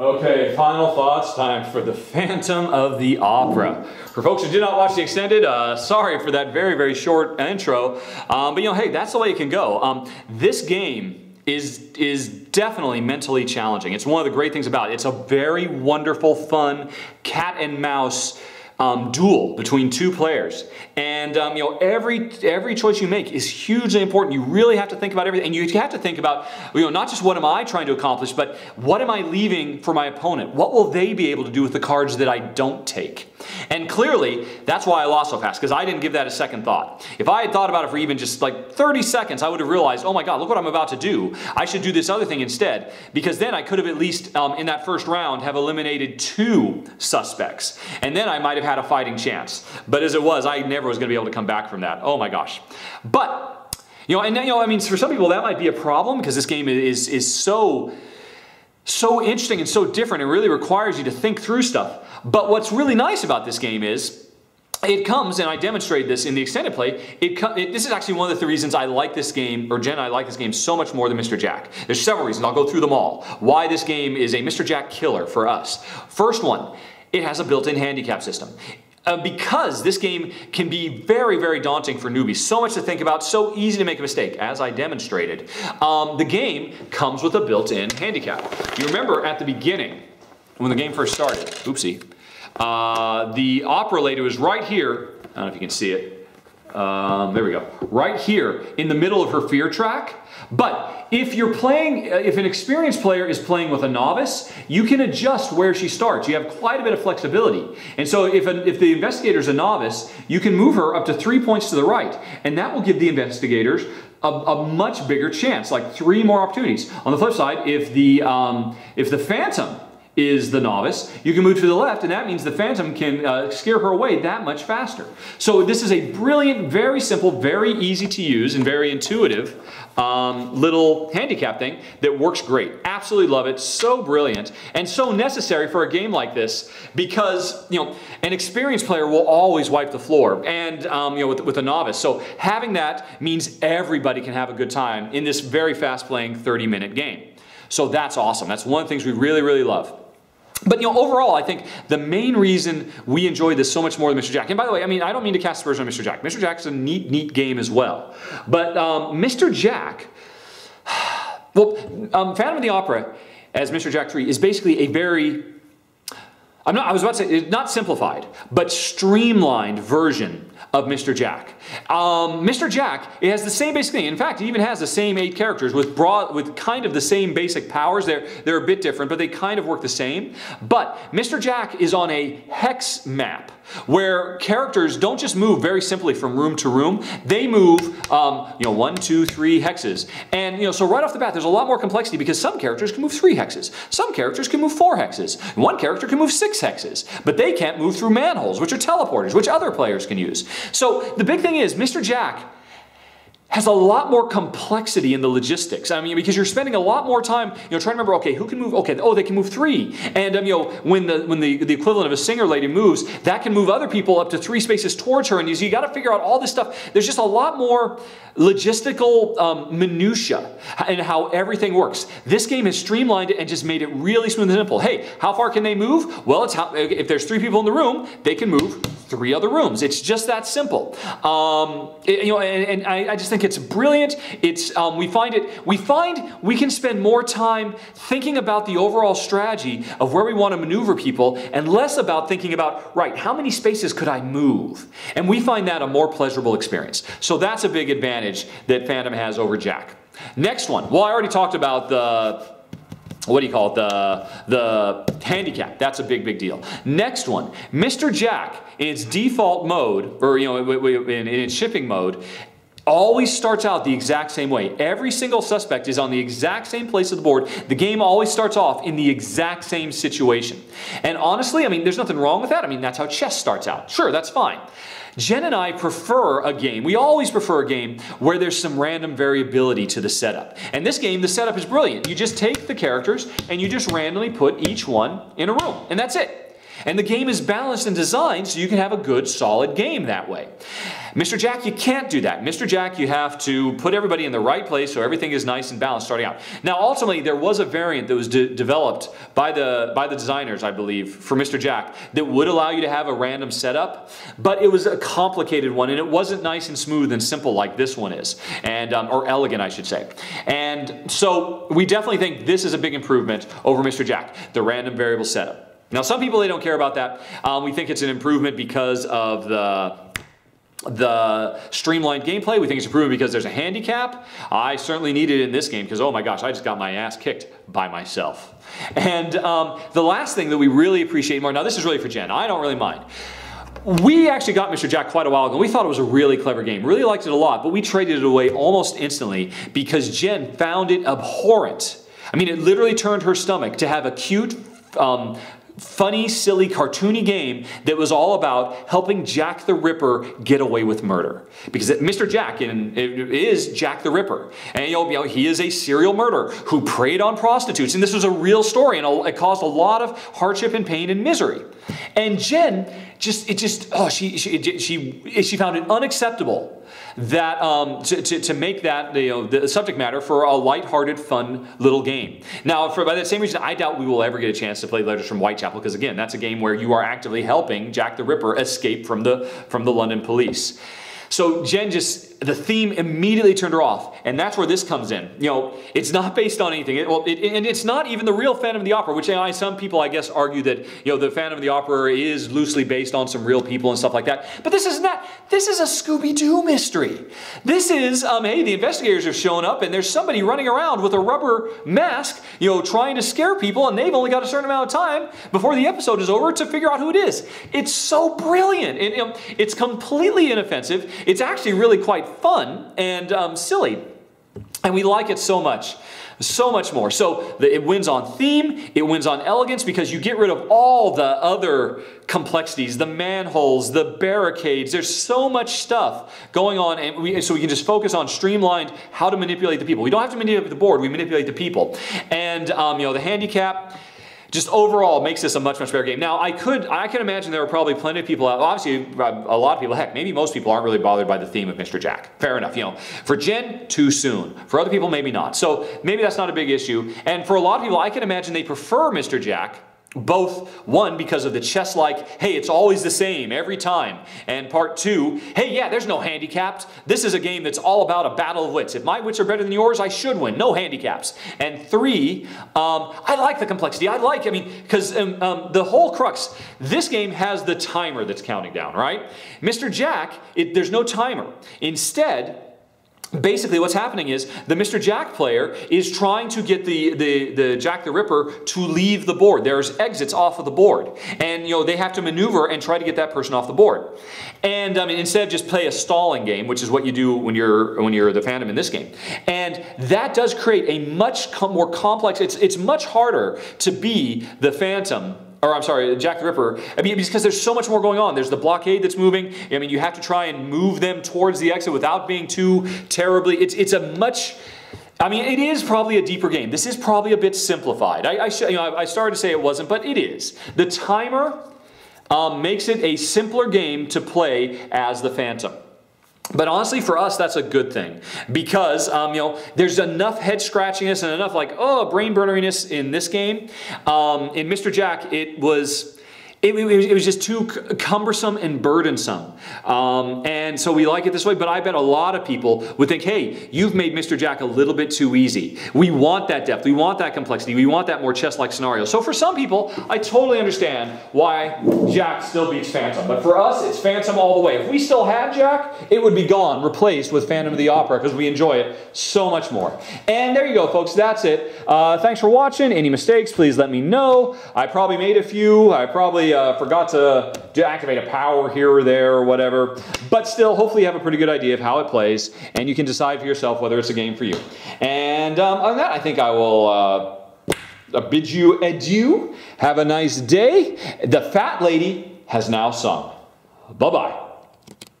Okay, final thoughts time for the Phantom of the Opera. For folks who did not watch the extended, uh, sorry for that very, very short intro. Um, but you know, hey, that's the way it can go. Um, this game is, is definitely mentally challenging. It's one of the great things about it. It's a very wonderful, fun cat and mouse um, duel between two players. And um, you know, every every choice you make is hugely important. You really have to think about everything, and you have to think about you know not just what am I trying to accomplish, but what am I leaving for my opponent? What will they be able to do with the cards that I don't take? And clearly, that's why I lost so fast because I didn't give that a second thought. If I had thought about it for even just like 30 seconds, I would have realized, oh my God, look what I'm about to do. I should do this other thing instead because then I could have at least um, in that first round have eliminated two suspects, and then I might have had a fighting chance. But as it was, I never was going to be able to come back from that. Oh my gosh. But you know, and you know, I mean, for some people that might be a problem because this game is is so so interesting and so different. It really requires you to think through stuff. But what's really nice about this game is it comes, and I demonstrated this in the extended play, it, it, this is actually one of the reasons I like this game, or Jen I like this game so much more than Mr. Jack. There's several reasons, I'll go through them all. Why this game is a Mr. Jack killer for us. First one, it has a built-in handicap system. Uh, because this game can be very, very daunting for newbies. So much to think about, so easy to make a mistake, as I demonstrated. Um, the game comes with a built-in handicap. You remember at the beginning, when the game first started, oopsie, uh, the opera lady was right here. I don't know if you can see it. Um, there we go. Right here in the middle of her fear track. But if you're playing, if an experienced player is playing with a novice, you can adjust where she starts. You have quite a bit of flexibility. And so if, a, if the investigator is a novice, you can move her up to three points to the right. And that will give the investigators a, a, much bigger chance, like three more opportunities. On the flip side, if the, um, if the phantom is the novice. You can move to the left, and that means the phantom can uh, scare her away that much faster. So this is a brilliant, very simple, very easy to use, and very intuitive um, little handicap thing that works great. Absolutely love it. So brilliant and so necessary for a game like this because you know an experienced player will always wipe the floor, and um, you know with, with a novice. So having that means everybody can have a good time in this very fast-playing 30-minute game. So that's awesome. That's one of the things we really, really love. But you know, overall, I think the main reason we enjoy this so much more than Mr. Jack, and by the way, I mean, I don't mean to cast aspersions on Mr. Jack. Mr. Jack's a neat, neat game as well. But um, Mr. Jack, well, um, Phantom of the Opera as Mr. Jack 3 is basically a very, I'm not, I was about to say, not simplified, but streamlined version of Mr. Jack. Um, Mr. Jack, it has the same basic thing. In fact, it even has the same eight characters with broad, with kind of the same basic powers. They're, they're a bit different, but they kind of work the same. But Mr. Jack is on a hex map where characters don't just move very simply from room to room. They move, um, you know, one, two, three hexes. And, you know, so right off the bat, there's a lot more complexity because some characters can move three hexes. Some characters can move four hexes. One character can move six hexes. But they can't move through manholes, which are teleporters, which other players can use. So the big thing is, Mr. Jack has a lot more complexity in the logistics. I mean, because you're spending a lot more time, you know, trying to remember, okay, who can move? Okay, oh, they can move three. And, um, you know, when the when the, the equivalent of a singer lady moves, that can move other people up to three spaces towards her. And you, so you got to figure out all this stuff. There's just a lot more logistical um, minutia and how everything works. This game has streamlined it and just made it really smooth and simple. Hey, how far can they move? Well, it's how, if there's three people in the room, they can move three other rooms. It's just that simple. Um, it, you know, and, and I, I, just think it's brilliant. It's um, we find it. We find we can spend more time thinking about the overall strategy of where we want to maneuver people, and less about thinking about right how many spaces could I move. And we find that a more pleasurable experience. So that's a big advantage that Phantom has over Jack. Next one. Well, I already talked about the what do you call it, the, the handicap. That's a big, big deal. Next one, Mr. Jack, in its default mode, or you know, in its shipping mode, always starts out the exact same way. Every single suspect is on the exact same place of the board. The game always starts off in the exact same situation. And honestly, I mean, there's nothing wrong with that. I mean, that's how chess starts out. Sure, that's fine. Jen and I prefer a game, we always prefer a game where there's some random variability to the setup. And this game, the setup is brilliant. You just take the characters and you just randomly put each one in a room, and that's it. And the game is balanced and designed so you can have a good, solid game that way. Mr. Jack, you can't do that. Mr. Jack, you have to put everybody in the right place so everything is nice and balanced starting out. Now, ultimately, there was a variant that was de developed by the, by the designers, I believe, for Mr. Jack that would allow you to have a random setup, but it was a complicated one and it wasn't nice and smooth and simple like this one is, and um, or elegant, I should say. And so we definitely think this is a big improvement over Mr. Jack, the random variable setup. Now, some people, they don't care about that. Um, we think it's an improvement because of the the streamlined gameplay. We think it's improved because there's a handicap. I certainly need it in this game because, oh my gosh, I just got my ass kicked by myself. And um, the last thing that we really appreciate more, now this is really for Jen, I don't really mind. We actually got Mr. Jack quite a while ago. We thought it was a really clever game, really liked it a lot, but we traded it away almost instantly because Jen found it abhorrent. I mean, it literally turned her stomach to have a cute, um, funny, silly, cartoony game that was all about helping Jack the Ripper get away with murder. Because Mr. Jack in, is Jack the Ripper. And you know, he is a serial murderer who preyed on prostitutes. And this was a real story and it caused a lot of hardship and pain and misery. And Jen just, it just, oh, she, she, she, she found it unacceptable that um, to, to, to, make that you know, the subject matter for a light-hearted, fun little game. Now, for by that same reason, I doubt we will ever get a chance to play Letters from Whitechapel because again, that's a game where you are actively helping Jack the Ripper escape from the from the London police. So Jen just, the theme immediately turned her off. And that's where this comes in. You know, it's not based on anything. It, well, it, and it's not even the real Phantom of the Opera, which some people, I guess, argue that, you know, the Phantom of the Opera is loosely based on some real people and stuff like that. But this is not, this is a Scooby-Doo mystery. This is, um, hey, the investigators have shown up and there's somebody running around with a rubber mask, you know, trying to scare people and they've only got a certain amount of time before the episode is over to figure out who it is. It's so brilliant. Know, it's completely inoffensive. It's actually really quite fun and um, silly. And we like it so much. So much more. So the, it wins on theme, it wins on elegance because you get rid of all the other complexities, the manholes, the barricades. There's so much stuff going on, and we, so we can just focus on streamlined how to manipulate the people. We don't have to manipulate the board, we manipulate the people. And um, you know, the handicap, just overall makes this a much, much better game. Now, I could, I can imagine there are probably plenty of people out, obviously uh, a lot of people, heck, maybe most people aren't really bothered by the theme of Mr. Jack. Fair enough, you know. For Jen, too soon. For other people, maybe not. So maybe that's not a big issue. And for a lot of people, I can imagine they prefer Mr. Jack both one because of the chess like hey it's always the same every time. And part two hey yeah there's no handicaps. This is a game that's all about a battle of wits. If my wits are better than yours i should win. No handicaps. And three um, i like the complexity. I like i mean because um, um, the whole crux this game has the timer that's counting down right? Mr jack it, there's no timer. Instead Basically, what's happening is the Mr. Jack player is trying to get the, the, the Jack the Ripper to leave the board. There's exits off of the board. And, you know, they have to maneuver and try to get that person off the board. And, I mean, instead of just play a stalling game, which is what you do when you're, when you're the Phantom in this game. And that does create a much more complex, it's, it's much harder to be the Phantom or I'm sorry, Jack the Ripper. I mean, because there's so much more going on. There's the blockade that's moving. I mean, you have to try and move them towards the exit without being too terribly. It's it's a much. I mean, it is probably a deeper game. This is probably a bit simplified. I, I, you know, I started to say it wasn't, but it is. The timer um, makes it a simpler game to play as the Phantom. But honestly, for us, that's a good thing because um, you know there's enough head scratchiness and enough like oh brain burneriness in this game. Um, in Mr. Jack, it was it, it, was just too cumbersome and burdensome. Um, and so we like it this way, but I bet a lot of people would think, hey, you've made Mr. Jack a little bit too easy. We want that depth, we want that complexity, we want that more chess-like scenario. So for some people, I totally understand why Jack still beats Phantom. But for us, it's Phantom all the way. If we still had Jack, it would be gone, replaced with Phantom of the Opera, because we enjoy it so much more. And there you go, folks. That's it. Uh, thanks for watching. Any mistakes, please let me know. I probably made a few. I probably uh, forgot to, activate a power here or there or whatever. But still, hopefully you have a pretty good idea of how it plays, and you can decide for yourself whether it's a game for you. And um, than that, I think I will uh, bid you adieu. Have a nice day. The fat lady has now sung. Bye-bye.